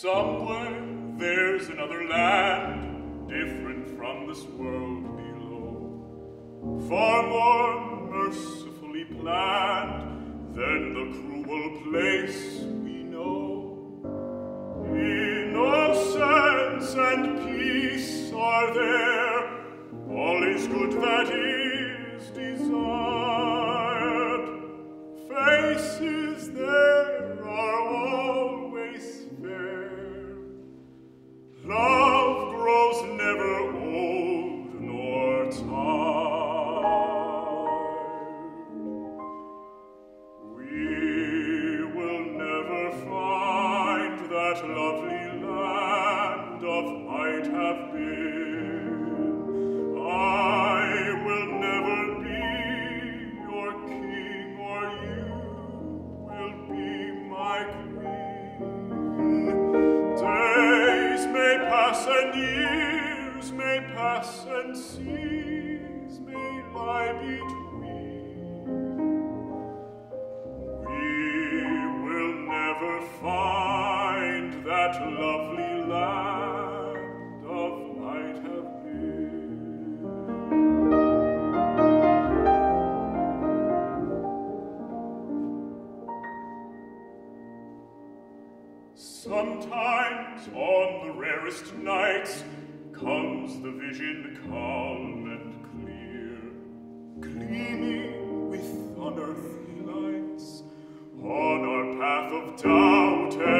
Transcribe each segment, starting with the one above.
Somewhere there's another land, different from this world below, far more mercifully planned than the cruel place we know. Innocence and peace are there, all is good that is and years may pass and seas may lie between. We will never find that lovely land Sometimes on the rarest nights comes the vision calm and clear, gleaming with unearthly lights on our path of doubt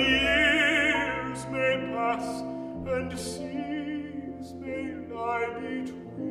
years may pass and seas may lie between.